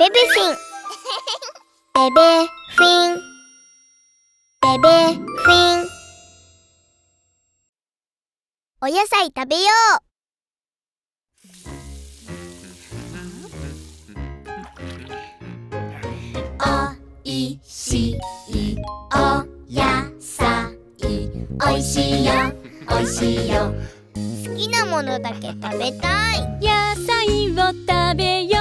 ベベフィン。ベベフィン。ベベフィン。お野菜食べよおいしい。お野菜。おいしいよ。おいしいよ。好きなものだけ食べたい。野菜を食べよう。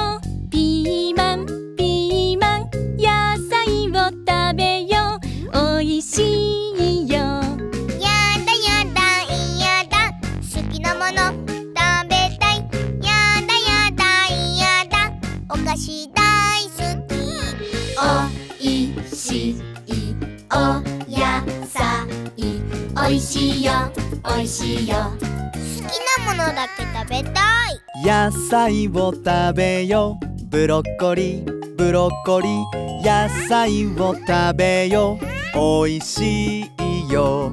おいしいよ。おいしいよ。好きなものだけ食べたい。野菜を食べよう。ブロッコリー。ブロッコリー。野菜を食べよう。おいしいよ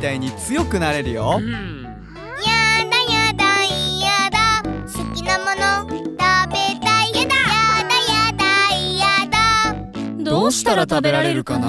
たいに強くなれるよ。やだやだいやだ。好きなもの食べたいやだ。やだやだいやだ。どうしたら食べられるかな？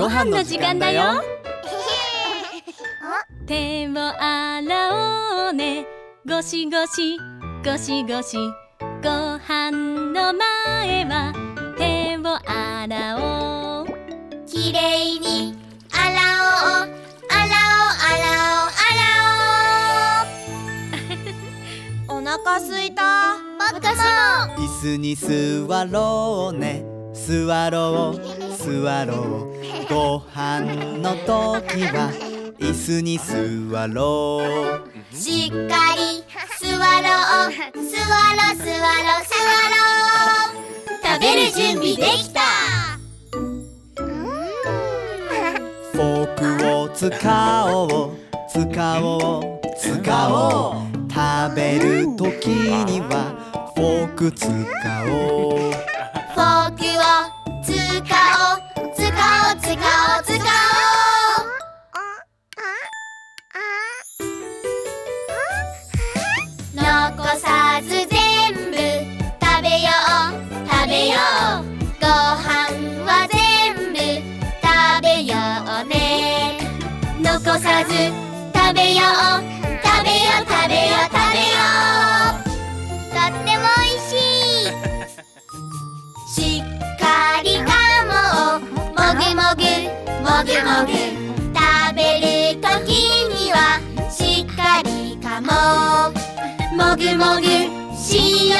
ご飯の時間だよ。手を洗おうね。ゴシゴシゴシゴシ。ご飯の前は手を洗おう。きれいに洗おう。洗おう洗おう洗おう。お腹すいた。私も。椅子に座ろうね。座ろう座ろう。ご飯の時は椅子に座ろう。しっかり座ろう。座ろう座ろう座ろう。食べる準備できた。フォークを使おう。使おう。使おう。食べる時にはフォーク使おう。フォークを使おう使おう使おう使おう残さず全部食べよう食べようご飯は全部食べようね残さず食べよう食べよう食べよう食べようもぐもぐ食べるときにはしっかりかももぐもぐしよ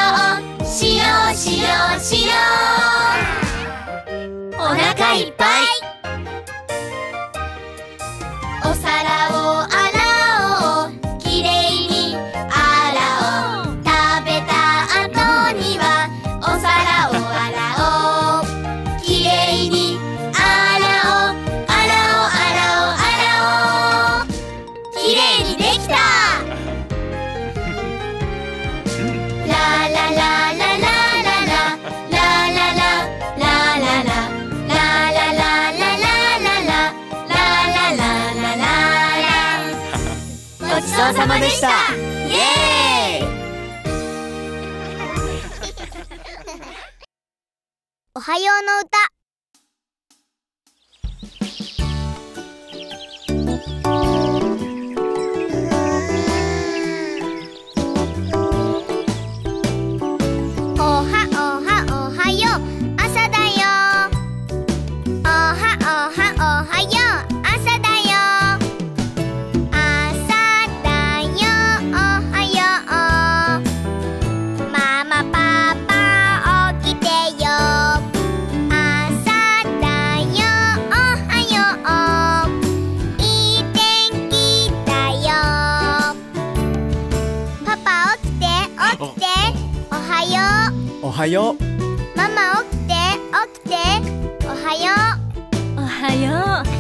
うしようしようしよう。お腹いっぱい。おはようのうはよう。ママ起きて起きて。おはよう。おはよう。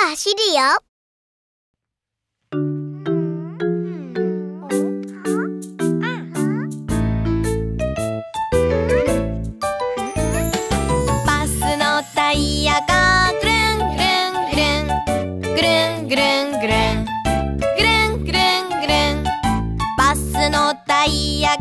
が走るよ。バスのタイヤがぐるんぐるんぐるんぐるんぐるんぐるんぐるんぐるんバスのタイヤが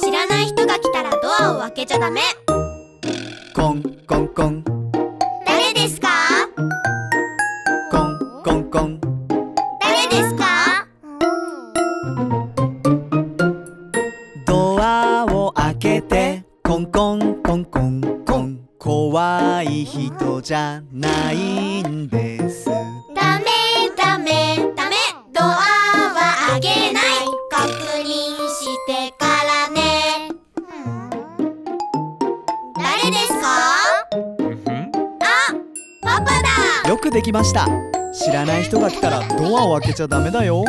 知らない人が来たらドアを開けちゃダメ。ちゃダメだよ。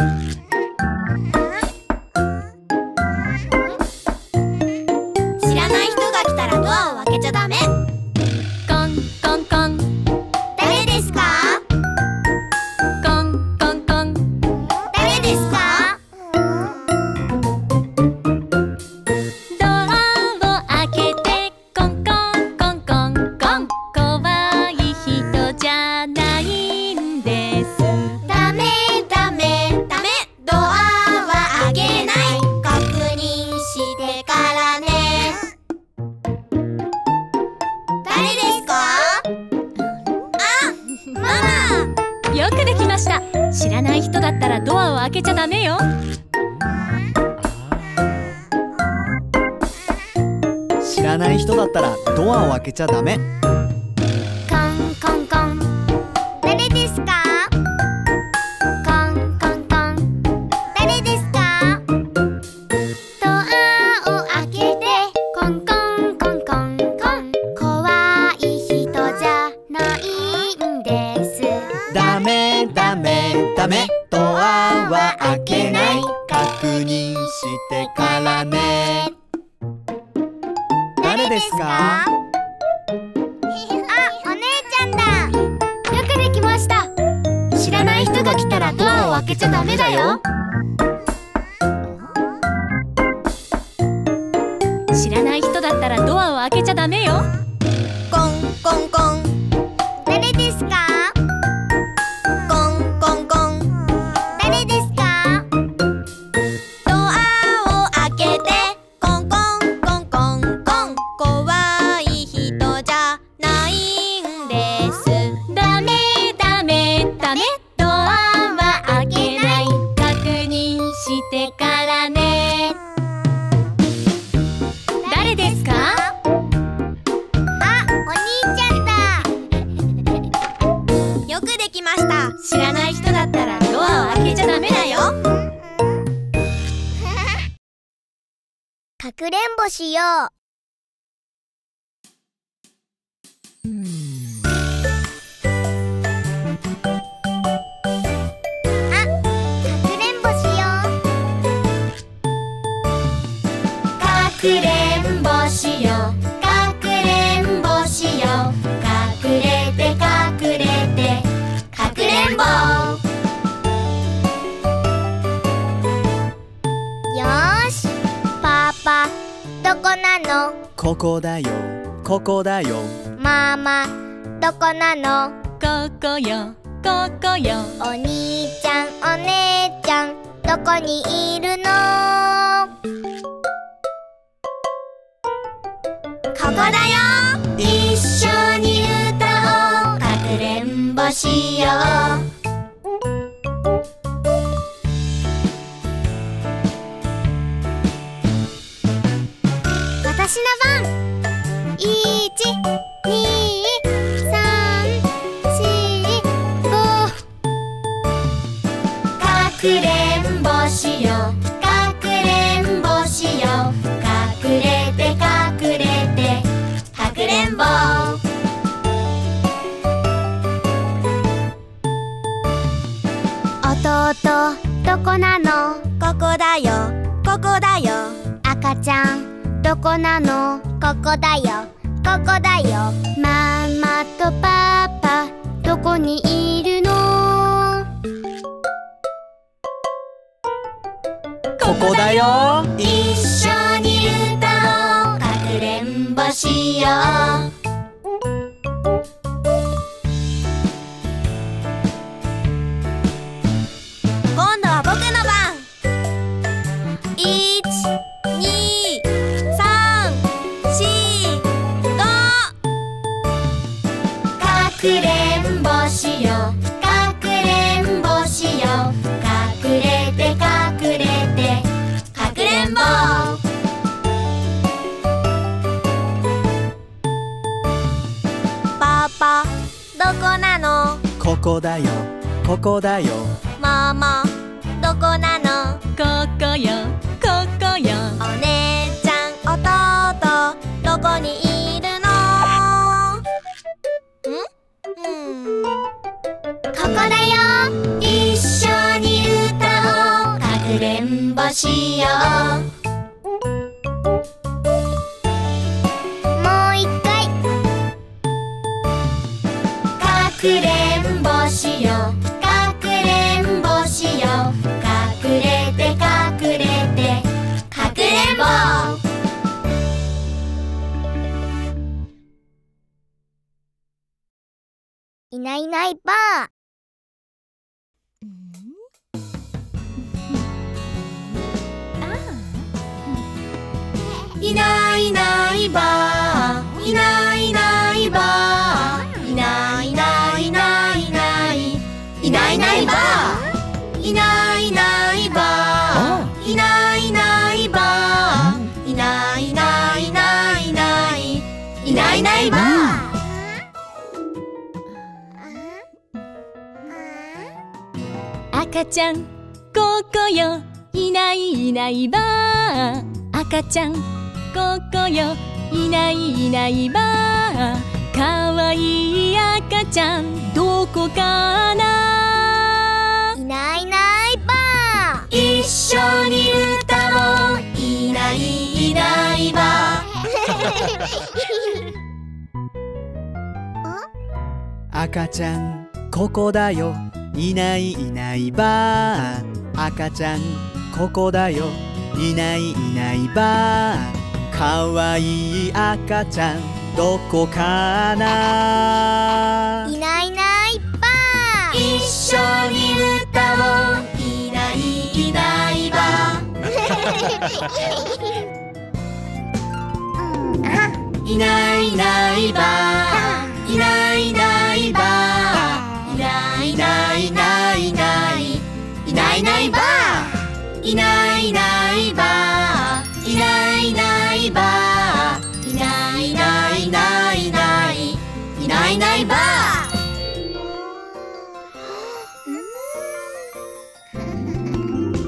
ちゃダメ。どこなの？ここよここよ。お兄ちゃんお姉ちゃんどこにいるの？ここだよ。一緒に歌おう。かくれんぼしよう。こなの？ここだよ。ここだよ。赤ちゃんどこなの？ここだよ。ここだよ。ママとパパどこにいるの？ここだよ。一緒に歌おう。かくれんぼしよう。だないいないばあ。赤ちゃんここよいないいないば。あ赤ちゃんここよいないいないば。あかわいい赤ちゃんどこかな。いないいないば。あ一緒に歌おういないいないば。あ 赤ちゃんここだよいないいないばあ赤ちゃんここだよ。いないいないばあかわいい赤ちゃんどこかな？いないいないばあ一緒に歌おういないいないばあ いないいないばあ。いないいないばいないいないばいないいないばいないいないいないいないいないいないばあ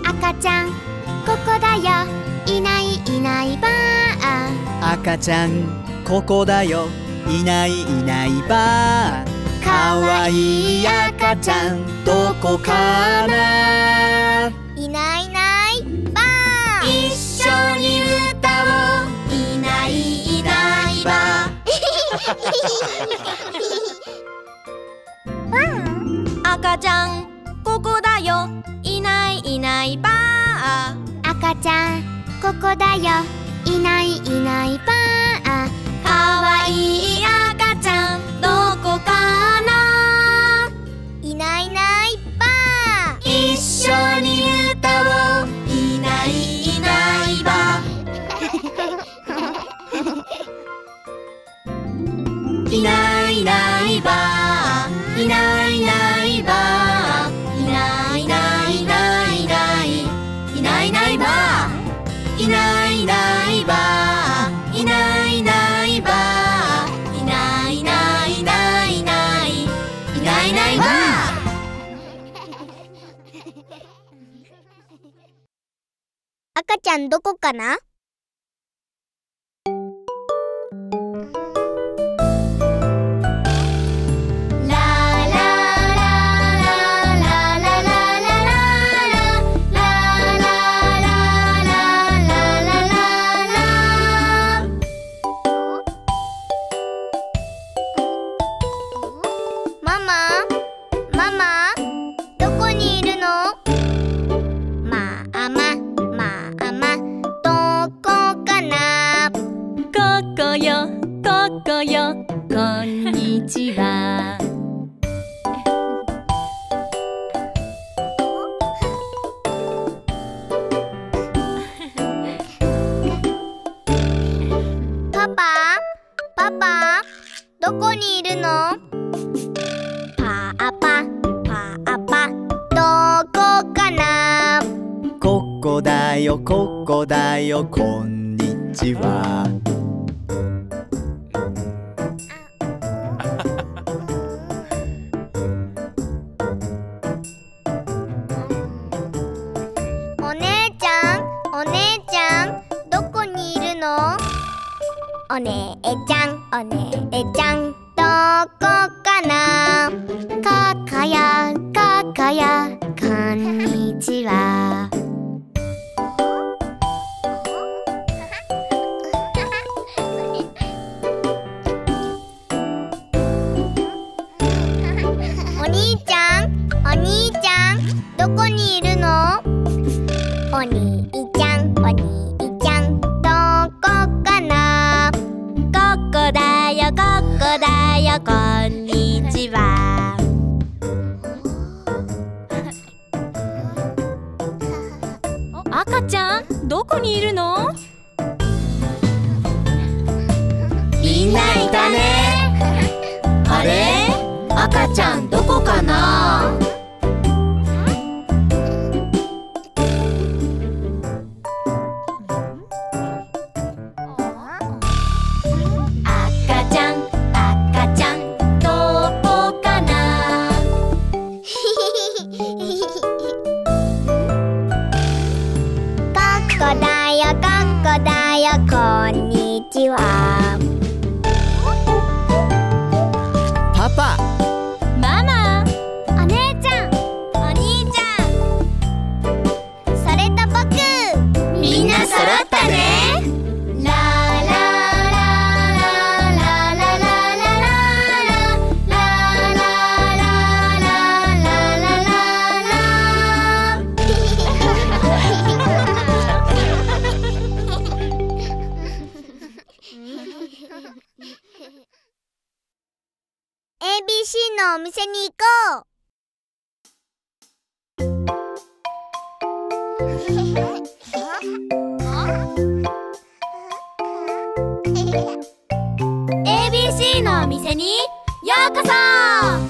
赤ちゃんここだよいないいないばあ赤ちゃんここだよ。いないいないばあかわいい赤ちゃんどこかな？いないいないばあ。一緒に歌おう。いないいないばあ。赤ちゃんここだよ。いないいないばあ。赤ちゃんここだよ。いないいないばあかな？ここよここよこんにちは。パパパパどこにいるの？パパパパどこかな？ここだよここだよこんにちはこんにちは。赤ちゃんどこにいるの？みんないたね。あれ？赤ちゃん ABC のお店に行こう。ABC のお店にようこそ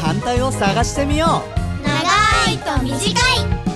反対を探してみよう。長いと短い。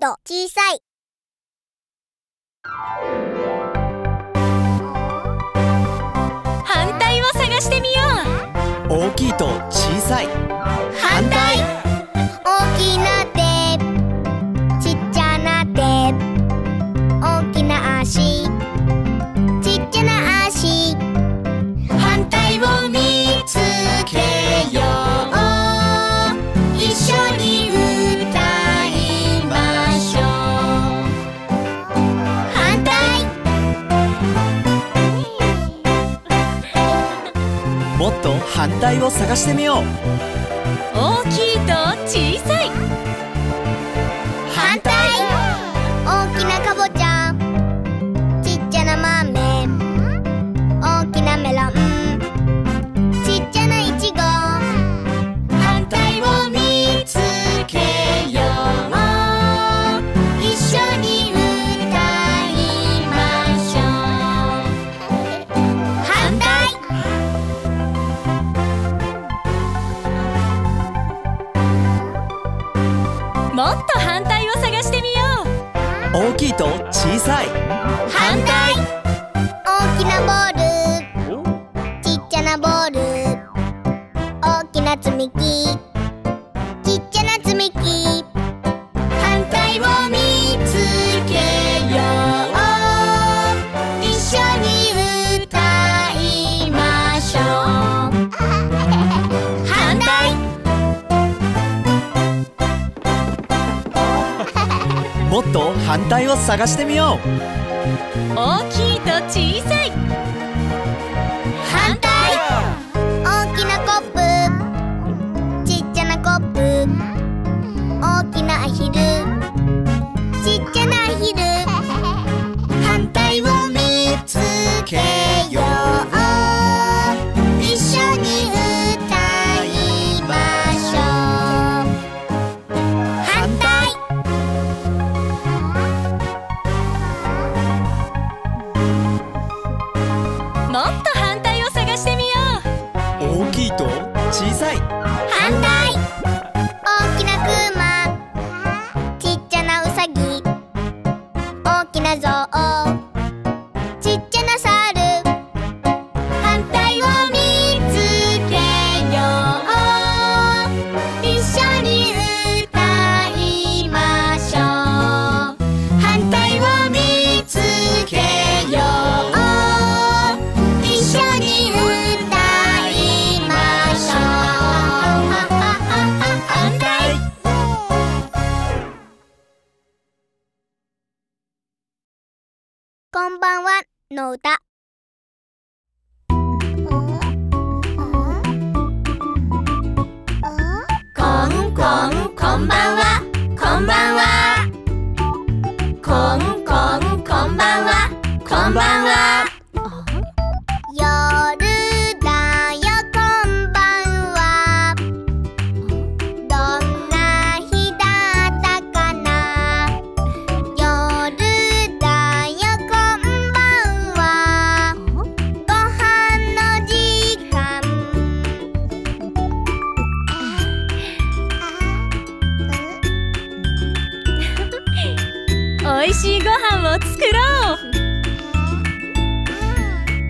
と小さい。反対を探してみよ大きいと小さい。反対反対を探してみよう。もっと反対を探してみよう。大きいと小さい。反対。大きなボール。ちっちゃなボール。大きな積み木反対を探してみよう。大きいと小さいを作ろう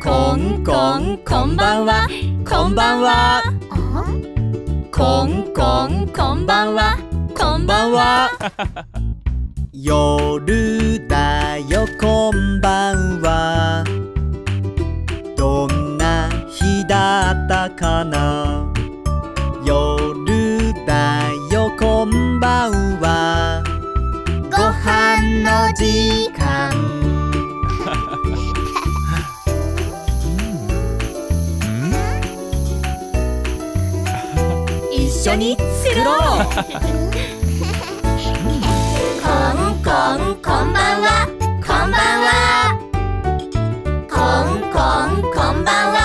こんこんこんばんは。こんばんは。こんこんこんばんは。こんばんは。夜だよこんばんは。どんな日だったかな。夜だよこんばんは。ご飯の時一緒に作ろう。こんこんこんばんはこんばんはこんこんこんばんは